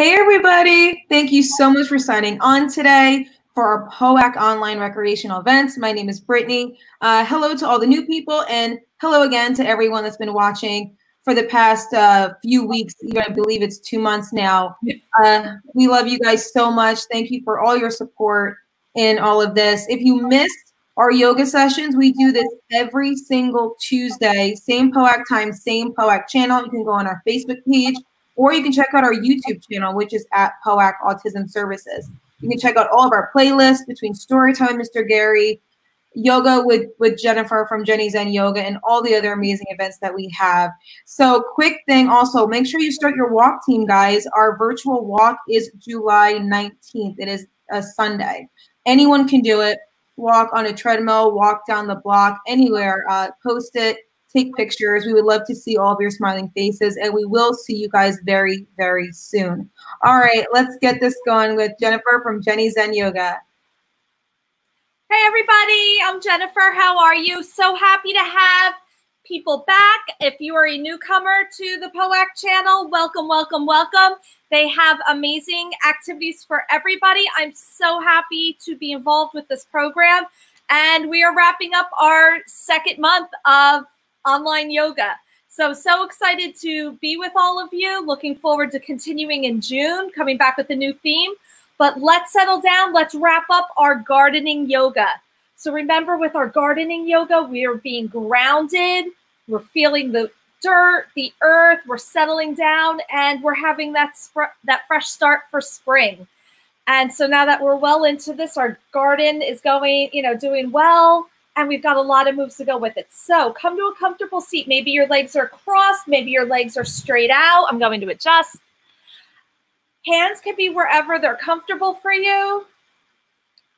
Hey, everybody. Thank you so much for signing on today for our POAC online recreational events. My name is Brittany. Uh, hello to all the new people, and hello again to everyone that's been watching for the past uh, few weeks. I believe it's two months now. Uh, we love you guys so much. Thank you for all your support in all of this. If you missed our yoga sessions, we do this every single Tuesday, same POAC time, same POAC channel. You can go on our Facebook page or you can check out our YouTube channel, which is at POAC Autism Services. You can check out all of our playlists between Storytime Mr. Gary, yoga with with Jennifer from Jennyzen Yoga, and all the other amazing events that we have. So, quick thing also, make sure you start your walk team, guys. Our virtual walk is July 19th. It is a Sunday. Anyone can do it. Walk on a treadmill, walk down the block, anywhere. Uh, post it take pictures. We would love to see all of your smiling faces, and we will see you guys very, very soon. All right, let's get this going with Jennifer from Jennyzen Yoga. Hey, everybody, I'm Jennifer. How are you? So happy to have people back. If you are a newcomer to the POAC channel, welcome, welcome, welcome. They have amazing activities for everybody. I'm so happy to be involved with this program. And we are wrapping up our second month of online yoga. So, so excited to be with all of you. Looking forward to continuing in June, coming back with a new theme. But let's settle down. Let's wrap up our gardening yoga. So, remember, with our gardening yoga, we are being grounded. We're feeling the dirt, the earth. We're settling down, and we're having that sp- that fresh start for spring. And so now that we're well into this, our garden is going, you know, doing well and we've got a lot of moves to go with it. So come to a comfortable seat. Maybe your legs are crossed, maybe your legs are straight out. I'm going to adjust. Hands can be wherever they're comfortable for you.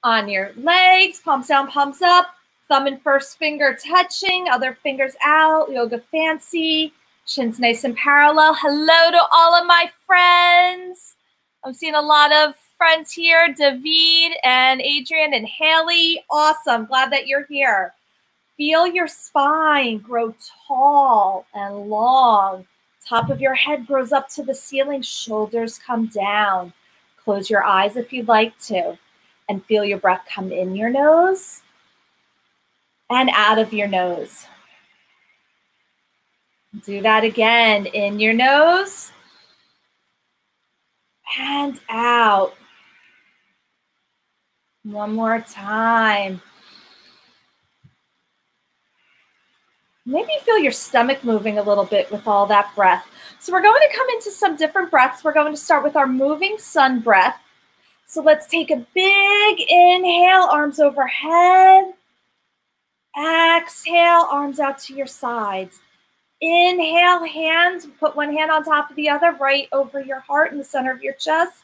On your legs, palms down, palms up, thumb and first finger touching, other fingers out, yoga fancy, chins nice and parallel. Hello to all of my friends. I'm seeing a lot of friends here, David and Adrian and Haley. Awesome. Glad that you're here. Feel your spine grow tall and long. Top of your head grows up to the ceiling, shoulders come down. Close your eyes if you'd like to. And feel your breath come in your nose and out of your nose. Do that again. In your nose and out. One more time. Maybe feel your stomach moving a little bit with all that breath. So we're going to come into some different breaths. We're going to start with our moving sun breath. So let's take a big inhale, arms overhead. Exhale, arms out to your sides. Inhale, hands, put one hand on top of the other, right over your heart in the center of your chest.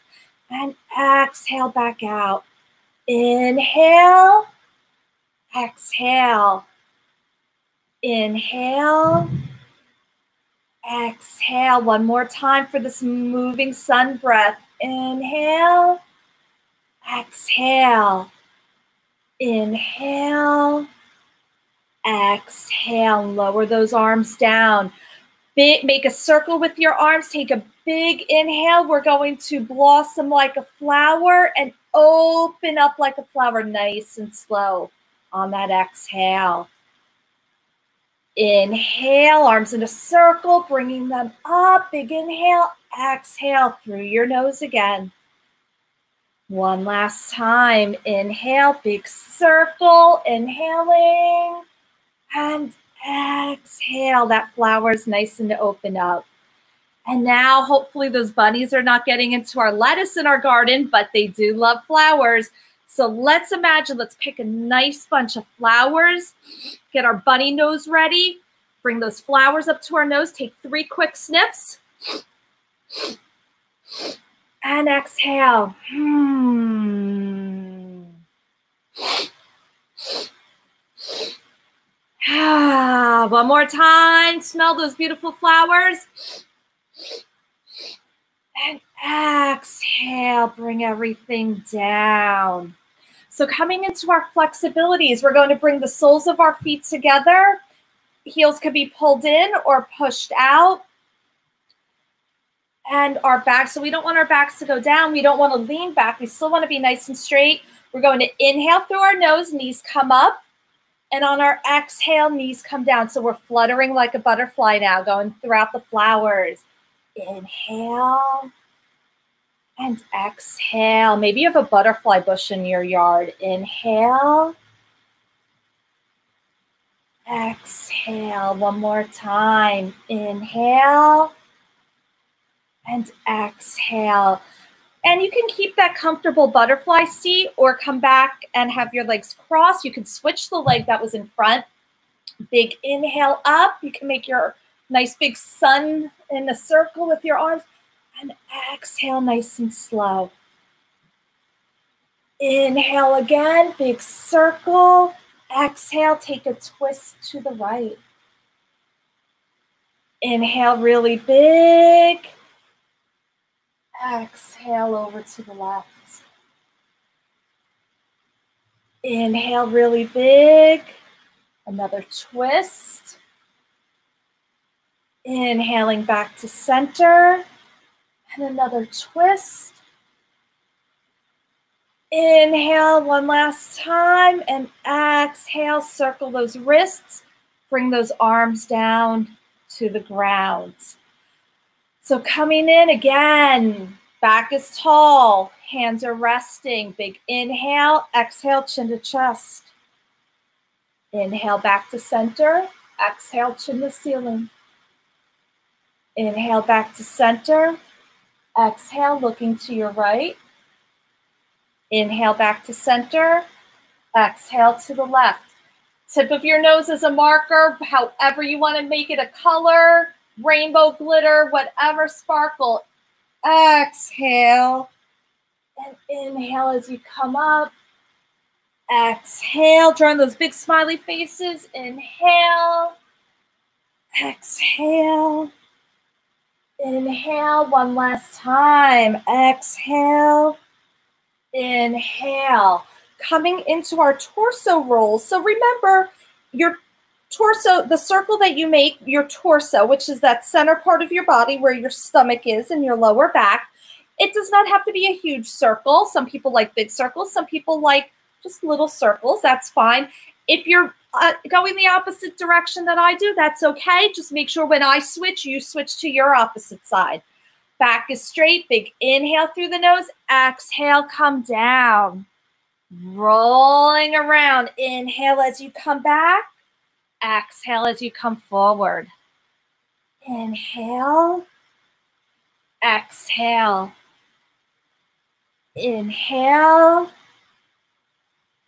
And exhale back out. Inhale, exhale. Inhale, exhale. One more time for this moving sun breath. Inhale, exhale. Inhale, exhale. Lower those arms down. Make a circle with your arms. Take a big inhale. We're going to blossom like a flower and open up like a flower, nice and slow on that exhale. Inhale, arms in a circle, bringing them up. Big inhale, exhale through your nose again. One last time. Inhale, big circle, inhaling, and exhale. That flower is nice and open up. And now, hopefully, those bunnies are not getting into our lettuce in our garden, but they do love flowers. So let's imagine, let's pick a nice bunch of flowers, get our bunny nose ready, bring those flowers up to our nose, take three quick sniffs, and exhale. Hmm. Ah, one more time. Smell those beautiful flowers. And exhale, bring everything down. So coming into our flexibilities, we're going to bring the soles of our feet together. Heels could be pulled in or pushed out. and our back. So we don't want our backs to go down. We don't want to lean back. We still want to be nice and straight. We're going to inhale through our nose, knees come up. And on our exhale, knees come down. So we're fluttering like a butterfly now, going throughout the flowers. Inhale and exhale. Maybe you have a butterfly bush in your yard. Inhale. Exhale. One more time. Inhale and exhale. And you can keep that comfortable butterfly seat or come back and have your legs crossed. You can switch the leg that was in front. Big inhale up. You can make your nice big sun in a circle with your arms. And exhale nice and slow. Inhale again, big circle. Exhale, take a twist to the right. Inhale really big. Exhale over to the left. Inhale really big. Another twist. Inhaling back to center. And another twist. Inhale one last time and exhale. Circle those wrists. Bring those arms down to the ground. So coming in again, back is tall, hands are resting. Big inhale, exhale, chin to chest. Inhale back to center, exhale, chin to ceiling. Inhale back to center, exhale, looking to your right. Inhale back to center, exhale to the left. Tip of your nose is a marker, however you want to make it a color rainbow glitter, whatever sparkle. Exhale and inhale as you come up. Exhale, drawing those big smiley faces. Inhale. Exhale. Inhale one last time. Exhale. Inhale. Coming into our torso rolls. So remember, your torso, the circle that you make, your torso, which is that center part of your body where your stomach is and your lower back, it does not have to be a huge circle. Some people like big circles. Some people like just little circles. That's fine. If you're uh, going the opposite direction that I do, that's okay. Just make sure when I switch, you switch to your opposite side. Back is straight. Big inhale through the nose. Exhale, come down. Rolling around. Inhale as you come back. Exhale as you come forward. Inhale. Exhale. Inhale.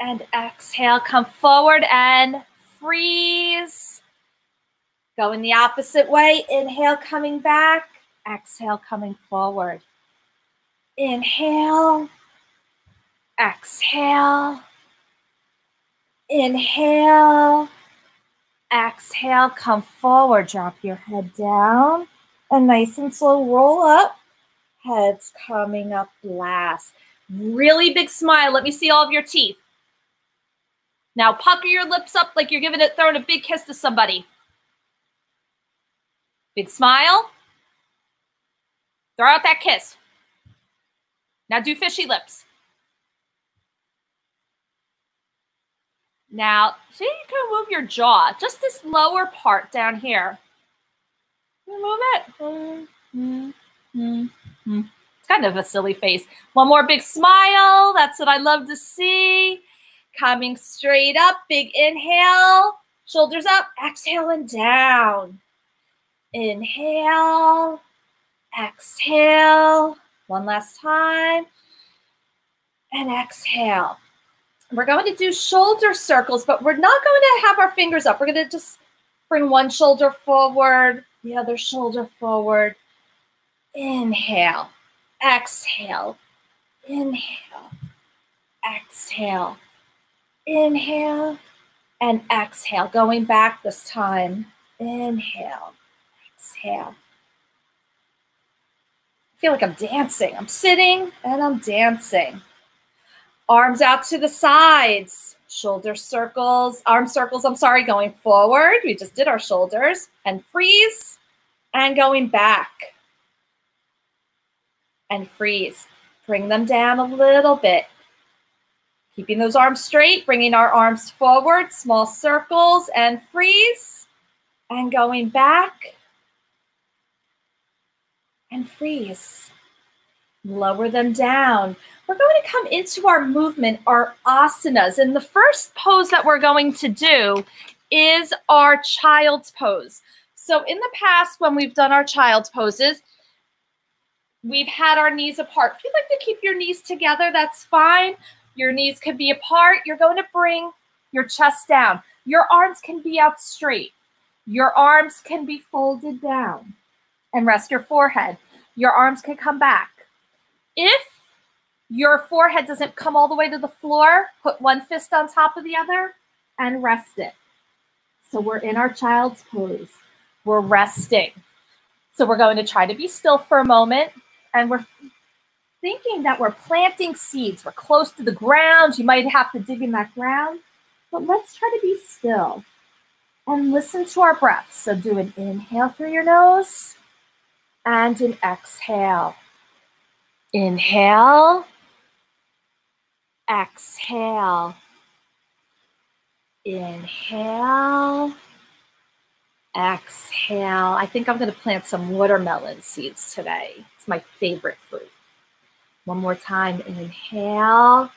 And exhale. Come forward and freeze. Going the opposite way. Inhale, coming back. Exhale, coming forward. Inhale. Exhale. Inhale. Exhale, come forward, drop your head down, and nice and slow roll up. Head's coming up last. Really big smile. Let me see all of your teeth. Now pucker your lips up like you're giving it, throwing a big kiss to somebody. Big smile. Throw out that kiss. Now do fishy lips. Now, see, you can move your jaw, just this lower part down here. Move it. It's kind of a silly face. One more big smile. That's what I love to see. Coming straight up. Big inhale. Shoulders up. Exhale and down. Inhale. Exhale. One last time. And exhale. We're going to do shoulder circles, but we're not going to have our fingers up. We're going to just bring one shoulder forward, the other shoulder forward. Inhale, exhale, inhale, exhale, inhale, and exhale. Going back this time. Inhale, exhale. I feel like I'm dancing. I'm sitting and I'm dancing. Arms out to the sides, shoulder circles, arm circles, I'm sorry, going forward. We just did our shoulders and freeze and going back. and freeze. Bring them down a little bit. Keeping those arms straight, bringing our arms forward, small circles and freeze. And going back and freeze. Lower them down. We're going to come into our movement, our asanas. And the first pose that we're going to do is our child's pose. So in the past, when we've done our child's poses, we've had our knees apart. If you'd like to keep your knees together, that's fine. Your knees can be apart. You're going to bring your chest down. Your arms can be out straight. Your arms can be folded down and rest your forehead. Your arms can come back. If your forehead doesn't come all the way to the floor, put one fist on top of the other and rest it. So we're in our child's pose. We're resting. So we're going to try to be still for a moment and we're thinking that we're planting seeds. We're close to the ground. You might have to dig in that ground, but let's try to be still and listen to our breath. So do an inhale through your nose and an exhale. Inhale, exhale. Inhale, exhale. I think I'm going to plant some watermelon seeds today. It's my favorite fruit. One more time, inhale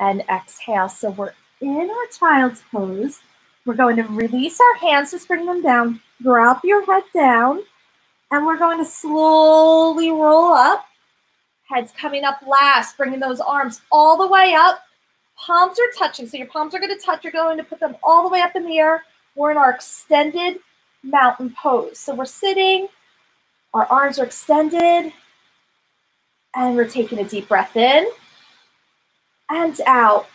and exhale. So we're in our child's pose. We're going to release our hands, just bring them down. Drop your head down. And we're going to slowly roll up. Head's coming up last, bringing those arms all the way up. Palms are touching. So your palms are going to touch. You're going to put them all the way up in the air. We're in our extended mountain pose. So we're sitting, our arms are extended, and we're taking a deep breath in and out.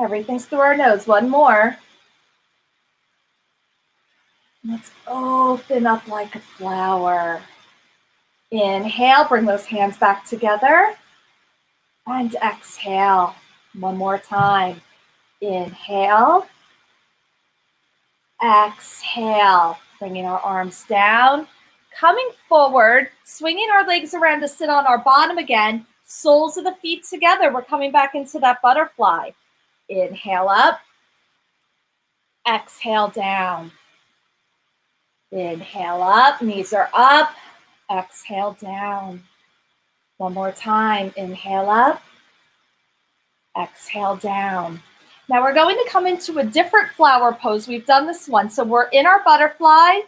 Everything's through our nose. One more. Let's open up like a flower. Inhale, bring those hands back together. And exhale. One more time. Inhale. Exhale. Bringing our arms down. Coming forward, swinging our legs around to sit on our bottom again. Soles of the feet together. We're coming back into that butterfly. Inhale up. Exhale down. Inhale up, knees are up. Exhale down. One more time. Inhale up. Exhale down. Now we're going to come into a different flower pose. We've done this one. So we're in our butterfly.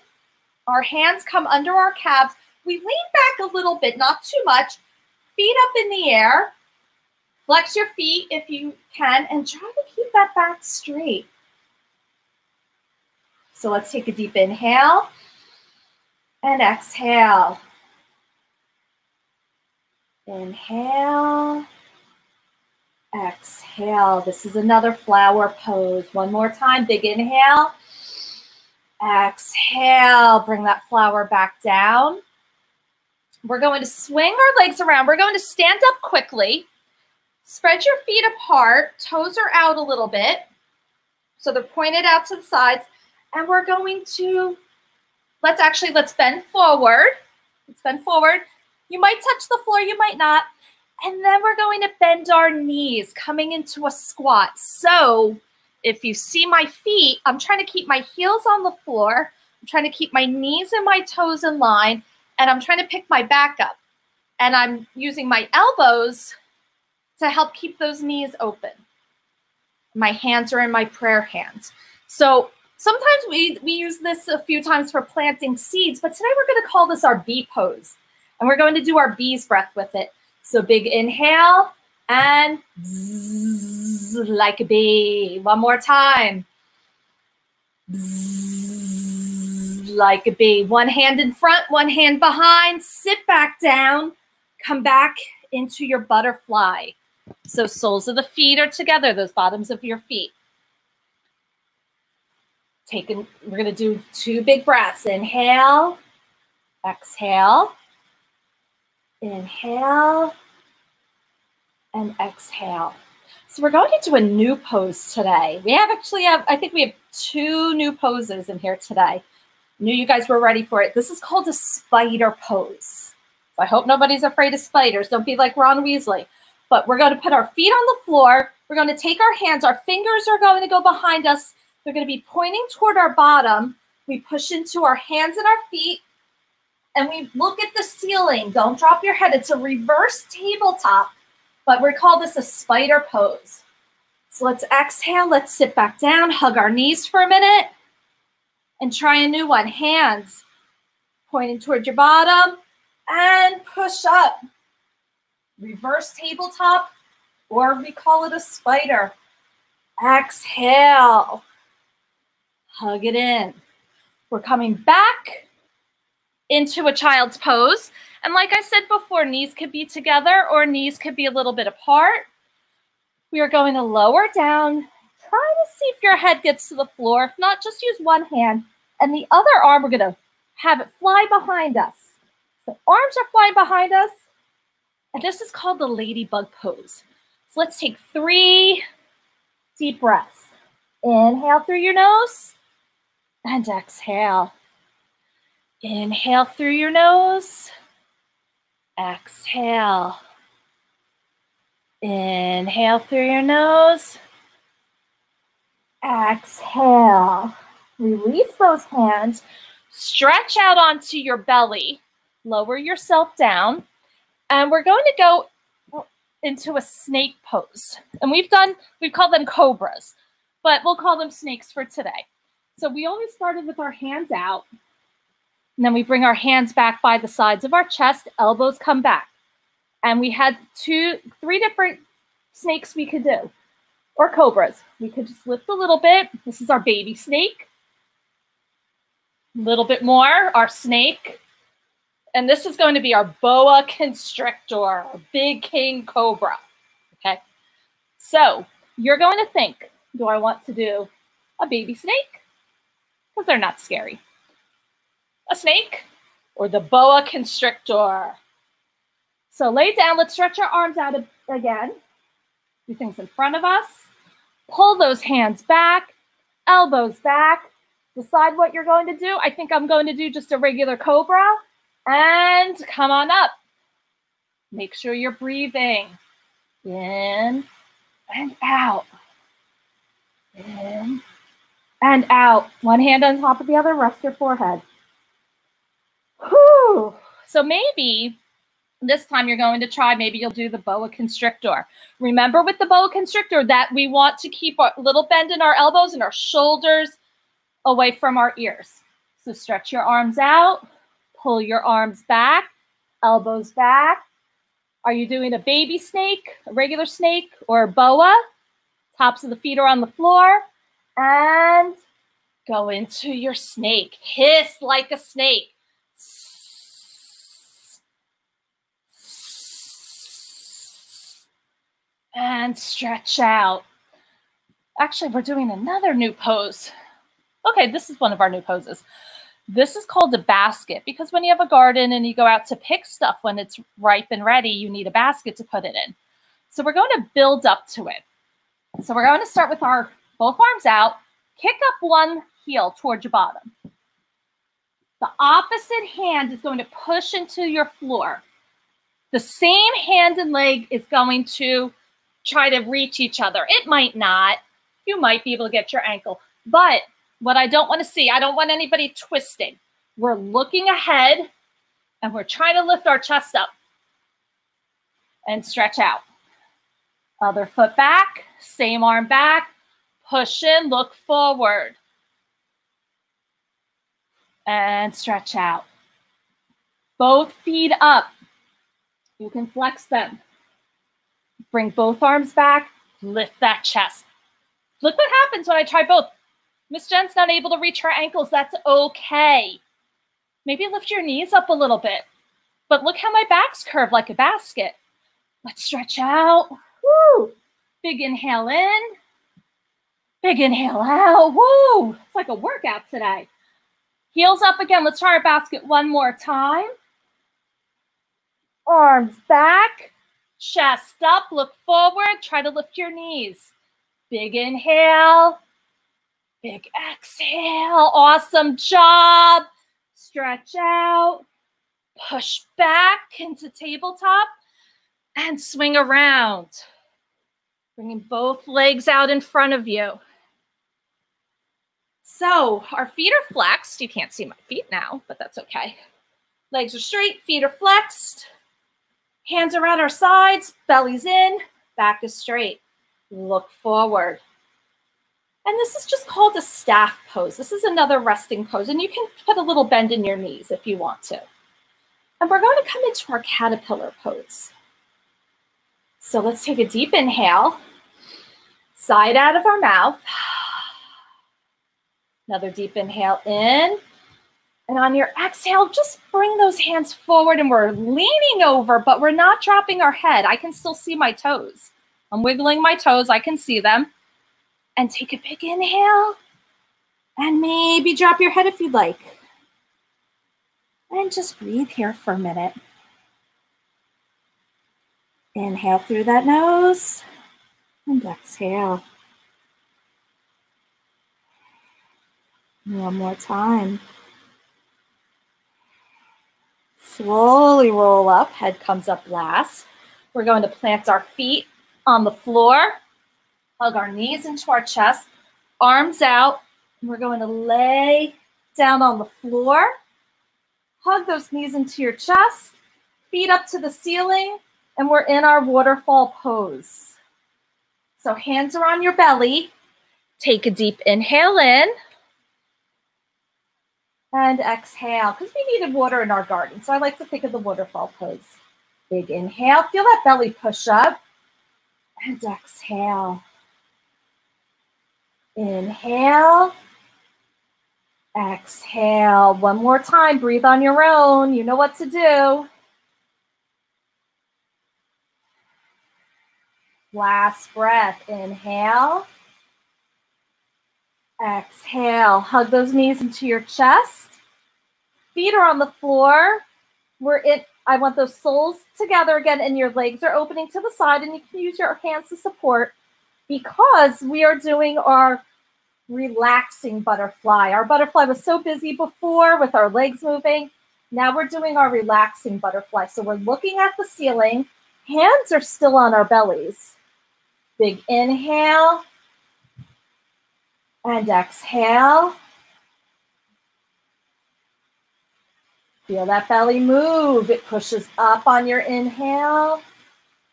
Our hands come under our calves. We lean back a little bit, not too much. Feet up in the air. Flex your feet if you can and try to keep that back straight. So let's take a deep inhale and exhale. Inhale, exhale. This is another flower pose. One more time, big inhale. Exhale, bring that flower back down. We're going to swing our legs around. We're going to stand up quickly. Spread your feet apart. Toes are out a little bit. So they're pointed out to the sides and we're going to, let's actually, let's bend forward. Let's bend forward. You might touch the floor, you might not. And then we're going to bend our knees, coming into a squat. So if you see my feet, I'm trying to keep my heels on the floor. I'm trying to keep my knees and my toes in line. And I'm trying to pick my back up. And I'm using my elbows to help keep those knees open. My hands are in my prayer hands. So Sometimes we, we use this a few times for planting seeds, but today we're going to call this our bee pose. And we're going to do our bee's breath with it. So big inhale and zzz, like a bee. One more time. Zzz, like a bee. One hand in front, one hand behind. Sit back down. Come back into your butterfly. So soles of the feet are together, those bottoms of your feet. Taking, we're gonna do two big breaths. Inhale, exhale, inhale, and exhale. So we're going into a new pose today. We have actually have, I think we have two new poses in here today. Knew you guys were ready for it. This is called a spider pose. So I hope nobody's afraid of spiders. Don't be like Ron Weasley. But we're going to put our feet on the floor. We're going to take our hands. Our fingers are going to go behind us. They're going to be pointing toward our bottom. We push into our hands and our feet. And we look at the ceiling. Don't drop your head. It's a reverse tabletop. But we call this a spider pose. So let's exhale. Let's sit back down. Hug our knees for a minute. And try a new one. Hands pointing toward your bottom and push up. Reverse tabletop, or we call it a spider. Exhale. Hug it in. We're coming back into a child's pose. And like I said before, knees could be together or knees could be a little bit apart. We are going to lower down. Try to see if your head gets to the floor. If not, just use one hand. And the other arm, we're going to have it fly behind us. So arms are flying behind us. And this is called the ladybug pose. So let's take three deep breaths. Inhale through your nose and exhale. Inhale through your nose. Exhale. Inhale through your nose. Exhale. Release those hands. Stretch out onto your belly. Lower yourself down. And we're going to go into a snake pose. And we've done, we've called them cobras, but we'll call them snakes for today. So we always started with our hands out. And then we bring our hands back by the sides of our chest, elbows come back. And we had two, three different snakes we could do, or cobras. We could just lift a little bit. This is our baby snake. A little bit more, our snake. And this is going to be our boa constrictor, our big king cobra. Okay. So you're going to think, do I want to do a baby snake? Because they're not scary. A snake or the boa constrictor. So lay down. Let's stretch our arms out again. Do things in front of us. Pull those hands back, elbows back. Decide what you're going to do. I think I'm going to do just a regular cobra. And come on up. Make sure you're breathing in and out. In and out. One hand on top of the other, rest your forehead. Whew. So maybe this time you're going to try, maybe you'll do the boa constrictor. Remember with the boa constrictor that we want to keep a little bend in our elbows and our shoulders away from our ears. So stretch your arms out. Pull your arms back, elbows back. Are you doing a baby snake, a regular snake, or a boa? Tops of the feet are on the floor. And go into your snake. Hiss like a snake. And stretch out. Actually, we're doing another new pose. Okay, this is one of our new poses. This is called a basket because when you have a garden and you go out to pick stuff when it's ripe and ready, you need a basket to put it in. So we're going to build up to it. So we're going to start with our both arms out, kick up one heel towards your bottom. The opposite hand is going to push into your floor. The same hand and leg is going to try to reach each other. It might not. You might be able to get your ankle, but what I don't want to see, I don't want anybody twisting. We're looking ahead and we're trying to lift our chest up and stretch out. Other foot back, same arm back, push in, look forward. And stretch out. Both feet up. You can flex them. Bring both arms back, lift that chest. Look what happens when I try both. Miss Jenn's not able to reach her ankles. That's okay. Maybe lift your knees up a little bit. But look how my back's curved like a basket. Let's stretch out. Woo! Big inhale in. Big inhale out. Woo! It's like a workout today. Heels up again. Let's try our basket one more time. Arms back. Chest up. Look forward. Try to lift your knees. Big inhale. Big exhale. Awesome job. Stretch out. push back into tabletop and swing around. Bringing both legs out in front of you. So our feet are flexed. You can't see my feet now, but that's okay. Legs are straight, feet are flexed. Hands around our sides, belly's in, back is straight. Look forward. And this is just called a staff pose. This is another resting pose, and you can put a little bend in your knees if you want to. And we're going to come into our caterpillar pose. So let's take a deep inhale, side out of our mouth. Another deep inhale in. And on your exhale, just bring those hands forward and we're leaning over, but we're not dropping our head. I can still see my toes. I'm wiggling my toes. I can see them. And take a big inhale. And maybe drop your head if you'd like. And just breathe here for a minute. Inhale through that nose and exhale. One more time. Slowly roll up, head comes up last. We're going to plant our feet on the floor, hug our knees into our chest, arms out. We're going to lay down on the floor. Hug those knees into your chest, feet up to the ceiling, and we're in our waterfall pose. So hands are on your belly. Take a deep inhale in. And exhale, because we needed water in our garden. So I like to think of the waterfall pose. Big inhale, feel that belly push up. And exhale. Inhale. Exhale. One more time. Breathe on your own. You know what to do. Last breath. Inhale. Exhale. Hug those knees into your chest. Feet are on the floor. We're in. I want those soles together again, and your legs are opening to the side, and you can use your hands to support because we are doing our relaxing butterfly. Our butterfly was so busy before with our legs moving. Now we're doing our relaxing butterfly. So we're looking at the ceiling. Hands are still on our bellies. Big inhale and exhale. Feel that belly move. It pushes up on your inhale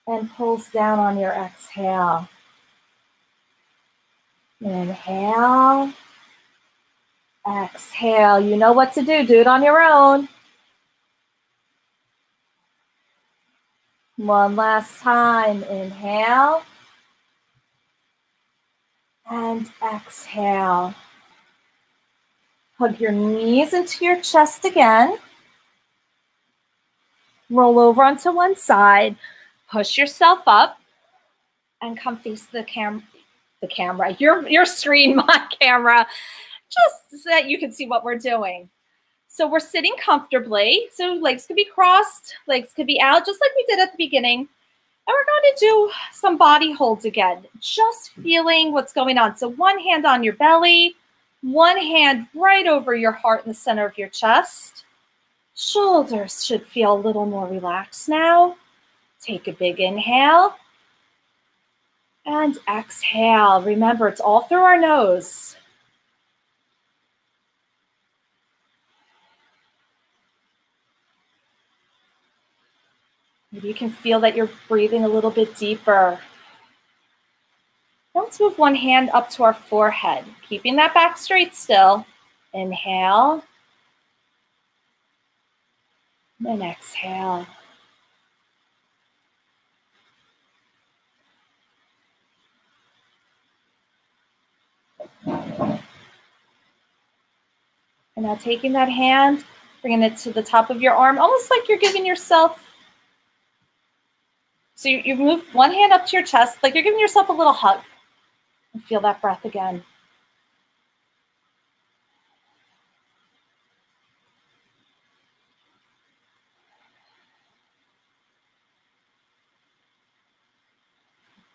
and pulls down on your exhale. Inhale. Exhale. You know what to do. Do it on your own. One last time. Inhale. And exhale. Hug your knees into your chest again. Roll over onto one side. Push yourself up and come face the cam the camera, your your screen, my camera, just so that you can see what we're doing. So we're sitting comfortably. So legs could be crossed, legs could be out, just like we did at the beginning. And we're going to do some body holds again, just feeling what's going on. So one hand on your belly, one hand right over your heart in the center of your chest. Shoulders should feel a little more relaxed now. Take a big inhale. And exhale. Remember, it's all through our nose. Maybe you can feel that you're breathing a little bit deeper. Let's move one hand up to our forehead, keeping that back straight still. Inhale. And exhale. And now taking that hand, bringing it to the top of your arm, almost like you're giving yourself so you, you move one hand up to your chest, like you're giving yourself a little hug. And feel that breath again.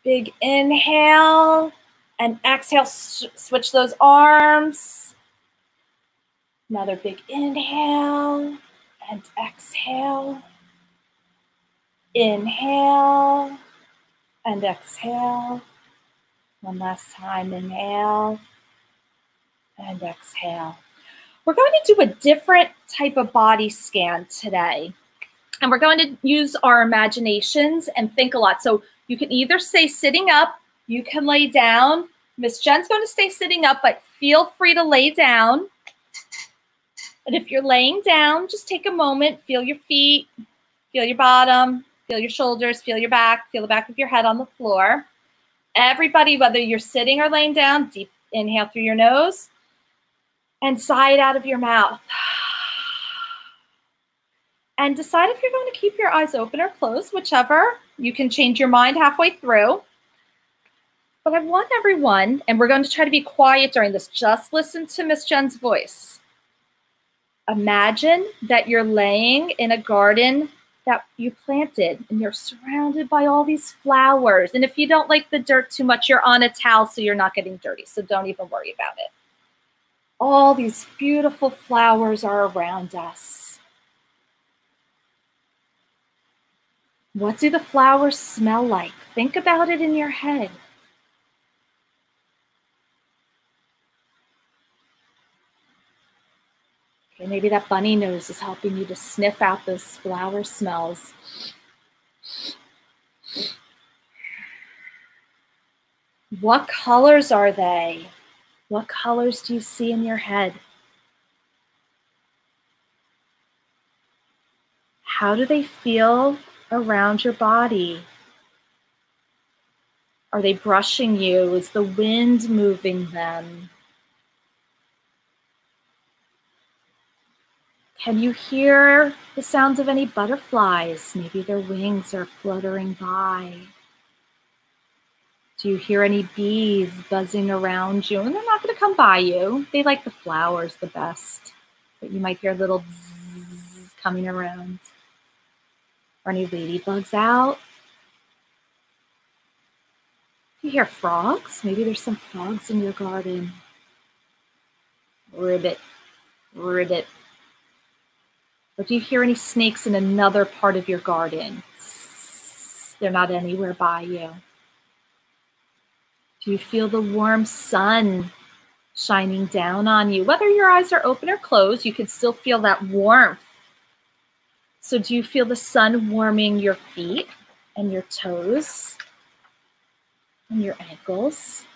Big inhale and exhale, switch those arms. Another big inhale And exhale. Inhale and exhale. One last time, inhale and exhale. We're going to do a different type of body scan today. And we're going to use our imaginations and think a lot. So you can either stay sitting up, you can lay down. Miss Jenn's going to stay sitting up, but feel free to lay down. And if you're laying down, just take a moment, feel your feet, feel your bottom, feel your shoulders, feel your back, feel the back of your head on the floor. Everybody, whether you're sitting or laying down, deep inhale through your nose and sigh it out of your mouth. And decide if you're going to keep your eyes open or closed, whichever. You can change your mind halfway through. But I want everyone, and we're going to try to be quiet during this, just listen to Miss Jenn's voice. Imagine that you're laying in a garden that you planted and you're surrounded by all these flowers. And if you don't like the dirt too much, you're on a towel so you're not getting dirty. So don't even worry about it. All these beautiful flowers are around us. What do the flowers smell like? Think about it in your head. Maybe that bunny nose is helping you to sniff out those flower smells. What colors are they? What colors do you see in your head? How do they feel around your body? Are they brushing you? Is the wind moving them? Can you hear the sounds of any butterflies? Maybe their wings are fluttering by. Do you hear any bees buzzing around you? And they're not going to come by you. They like the flowers the best. But you might hear little bzzz coming around. Are any ladybugs out? Do you hear frogs? Maybe there's some frogs in your garden. Ribbit, ribbit. Do you hear any snakes in another part of your garden? They're not anywhere by you. Do you feel the warm sun shining down on you? Whether your eyes are open or closed, you can still feel that warmth. So, do you feel the sun warming your feet and your toes and your ankles?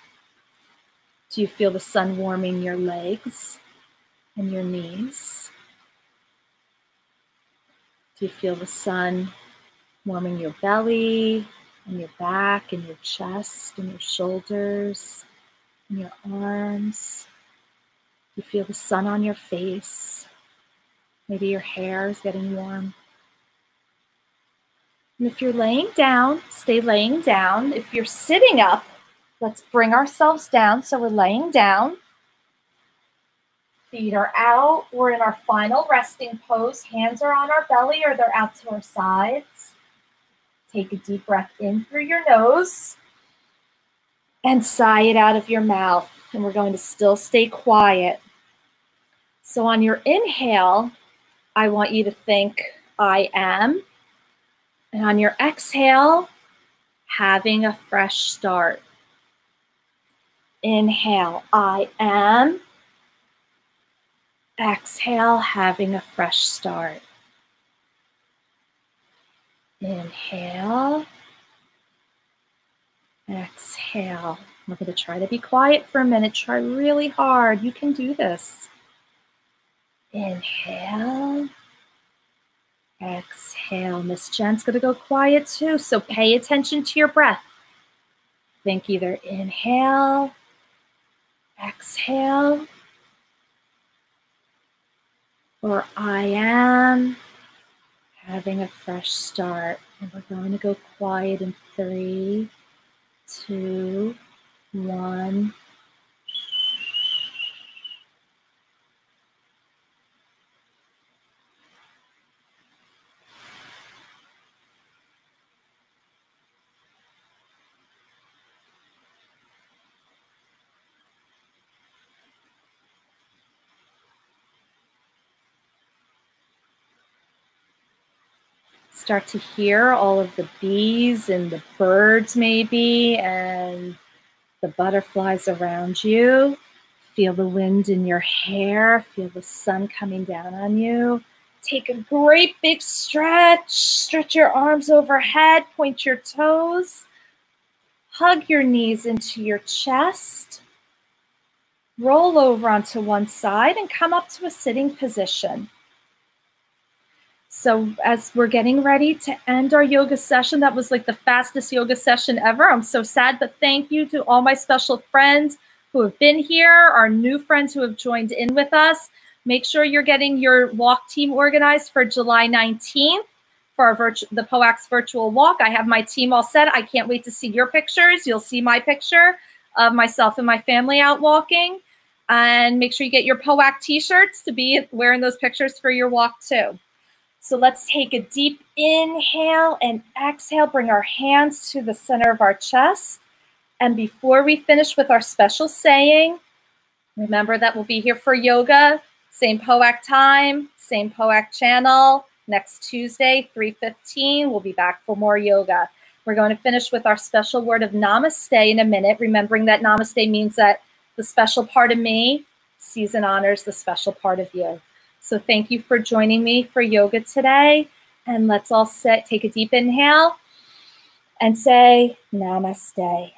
Do you feel the sun warming your legs and your knees? Do you feel the sun warming your belly and your back and your chest and your shoulders and your arms? You feel the sun on your face? Maybe your hair is getting warm. And if you're laying down, stay laying down. If you're sitting up, let's bring ourselves down. So we're laying down. Feet are out. We're in our final resting pose. Hands are on our belly or they're out to our sides. Take a deep breath in through your nose and sigh it out of your mouth. And we're going to still stay quiet. So on your inhale, I want you to think, I am. And on your exhale, having a fresh start. Inhale, I am. Exhale, having a fresh start. Inhale. Exhale. We're going to try to be quiet for a minute. Try really hard. You can do this. Inhale. Exhale. Miss Jenn's going to go quiet too. So pay attention to your breath. Think either inhale, exhale, or I am having a fresh start. And we're going to go quiet in three, two, one. Start to hear all of the bees and the birds, maybe, and the butterflies around you. Feel the wind in your hair. Feel the sun coming down on you. Take a great big stretch. Stretch your arms overhead. Point your toes. Hug your knees into your chest. Roll over onto one side and come up to a sitting position. So as we're getting ready to end our yoga session, that was like the fastest yoga session ever. I'm so sad, but thank you to all my special friends who have been here, our new friends who have joined in with us. Make sure you're getting your walk team organized for July 19th for virtu- the POAC virtual walk. I have my team all set. I can't wait to see your pictures. You'll see my picture of myself and my family out walking. And make sure you get your POAC t-shirts to be wearing those pictures for your walk too. So let's take a deep inhale and exhale. Bring our hands to the center of our chest. And before we finish with our special saying, remember that we'll be here for yoga, same POAC time, same POAC channel. Next Tuesday, 3.15, we'll be back for more yoga. We're going to finish with our special word of namaste in a minute, remembering that namaste means that the special part of me sees and honors the special part of you. So thank you for joining me for yoga today. And let's all sit, take a deep inhale and say namaste.